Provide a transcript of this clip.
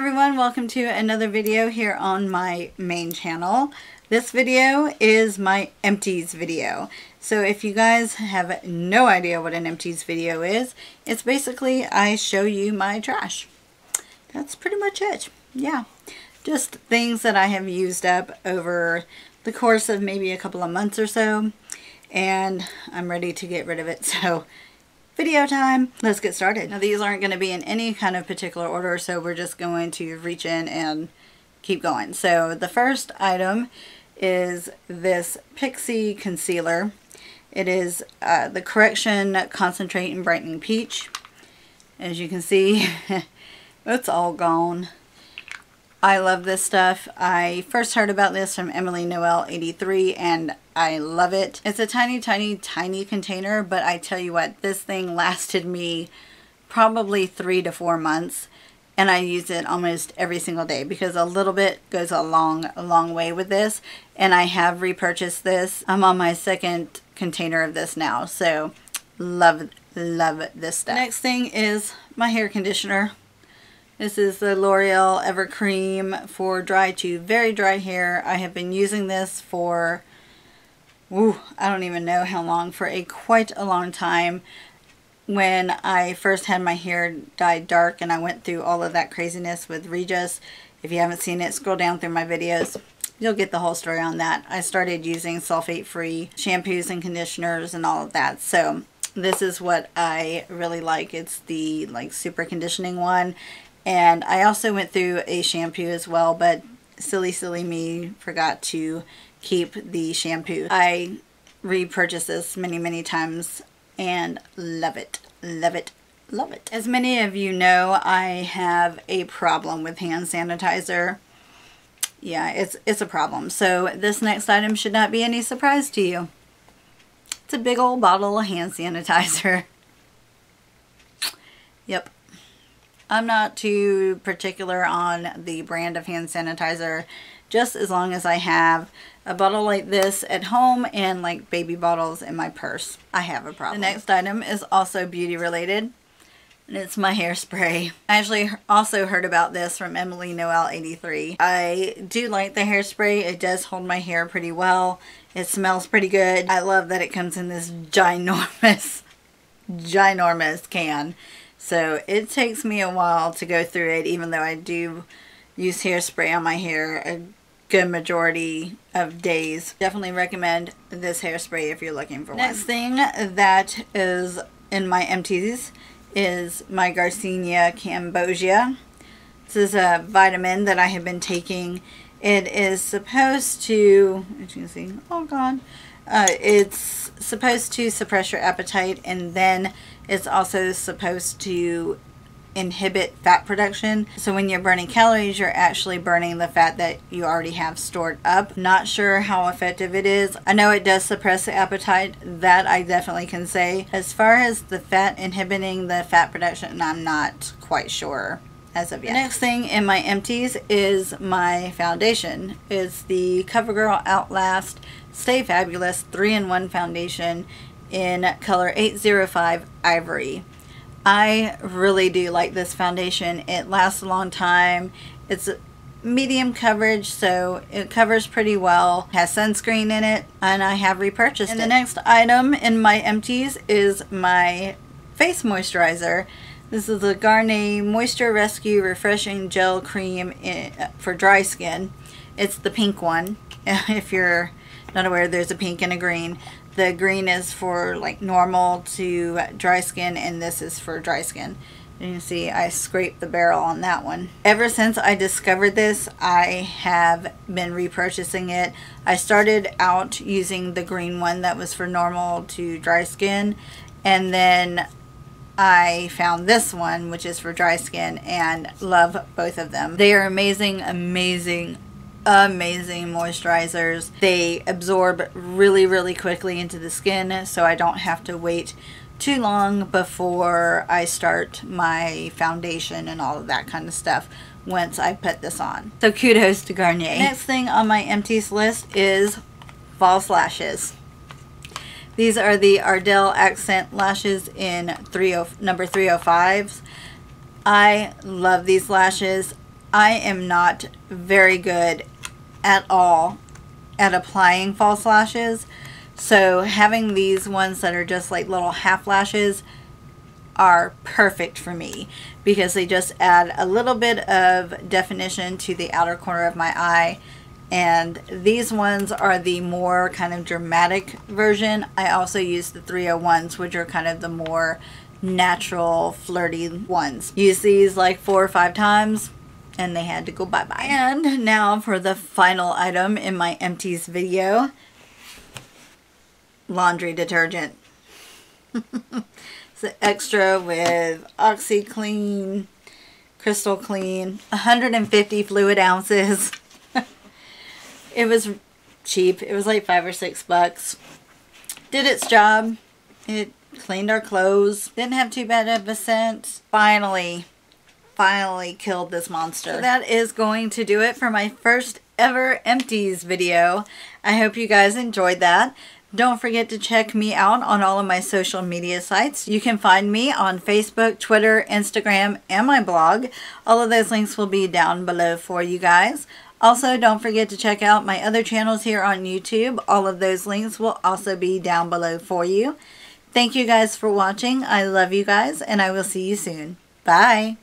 everyone, welcome to another video here on my main channel. This video is my empties video. So if you guys have no idea what an empties video is, it's basically I show you my trash. That's pretty much it. Yeah, just things that I have used up over the course of maybe a couple of months or so. And I'm ready to get rid of it. So video time. Let's get started. Now these aren't going to be in any kind of particular order, so we're just going to reach in and keep going. So the first item is this Pixi Concealer. It is uh, the Correction Concentrate and Brightening Peach. As you can see, it's all gone. I love this stuff. I first heard about this from Emily Noel 83 and I love it. It's a tiny, tiny, tiny container, but I tell you what, this thing lasted me probably three to four months and I use it almost every single day because a little bit goes a long, long way with this and I have repurchased this. I'm on my second container of this now, so love, love this stuff. Next thing is my hair conditioner. This is the L'Oreal EverCreme for dry to very dry hair. I have been using this for, ooh, I don't even know how long, for a quite a long time. When I first had my hair dyed dark and I went through all of that craziness with Regis, if you haven't seen it, scroll down through my videos. You'll get the whole story on that. I started using sulfate-free shampoos and conditioners and all of that. So this is what I really like. It's the like super conditioning one and I also went through a shampoo as well, but silly, silly me forgot to keep the shampoo. I repurchased this many, many times and love it. Love it. Love it. As many of you know, I have a problem with hand sanitizer. Yeah, it's, it's a problem. So this next item should not be any surprise to you. It's a big old bottle of hand sanitizer. Yep, I'm not too particular on the brand of hand sanitizer just as long as I have a bottle like this at home and like baby bottles in my purse. I have a problem. The next item is also beauty related and it's my hairspray. I actually also heard about this from Emily Noel 83. I do like the hairspray. It does hold my hair pretty well. It smells pretty good. I love that it comes in this ginormous, ginormous can. So it takes me a while to go through it even though I do use hairspray on my hair a good majority of days. Definitely recommend this hairspray if you're looking for Next one. Next thing that is in my empties is my Garcinia Cambogia. This is a vitamin that I have been taking. It is supposed to, as you can see, oh god, uh, it's supposed to suppress your appetite and then it's also supposed to inhibit fat production. So when you're burning calories, you're actually burning the fat that you already have stored up. Not sure how effective it is. I know it does suppress the appetite. That I definitely can say. As far as the fat inhibiting the fat production, I'm not quite sure as of yet. The next thing in my empties is my foundation. It's the CoverGirl Outlast Stay Fabulous 3-in-1 foundation in color 805 Ivory. I really do like this foundation. It lasts a long time. It's medium coverage so it covers pretty well has sunscreen in it and I have repurchased and it. the next item in my empties is my face moisturizer this is the Garnier Moisture Rescue Refreshing Gel Cream in, for dry skin it's the pink one if you're not aware there's a pink and a green the green is for like normal to dry skin and this is for dry skin. You see I scraped the barrel on that one. Ever since I discovered this, I have been repurchasing it. I started out using the green one that was for normal to dry skin. And then I found this one, which is for dry skin, and love both of them. They are amazing, amazing, amazing moisturizers. They absorb really, really quickly into the skin, so I don't have to wait too long before I start my foundation and all of that kind of stuff once I put this on. So kudos to Garnier. Next thing on my empties list is false lashes. These are the Ardell Accent Lashes in 30, number 305s. I love these lashes I am not very good at all at applying false lashes. So having these ones that are just like little half lashes are perfect for me because they just add a little bit of definition to the outer corner of my eye and these ones are the more kind of dramatic version. I also use the 301s which are kind of the more natural flirty ones. Use these like four or five times and they had to go bye-bye. And now for the final item in my empties video. Laundry detergent. it's extra with OxiClean, Crystal Clean, 150 fluid ounces. it was cheap. It was like five or six bucks. Did its job. It cleaned our clothes. Didn't have too bad of a scent. Finally, finally killed this monster. So that is going to do it for my first ever empties video. I hope you guys enjoyed that. Don't forget to check me out on all of my social media sites. You can find me on Facebook, Twitter, Instagram, and my blog. All of those links will be down below for you guys. Also, don't forget to check out my other channels here on YouTube. All of those links will also be down below for you. Thank you guys for watching. I love you guys, and I will see you soon. Bye.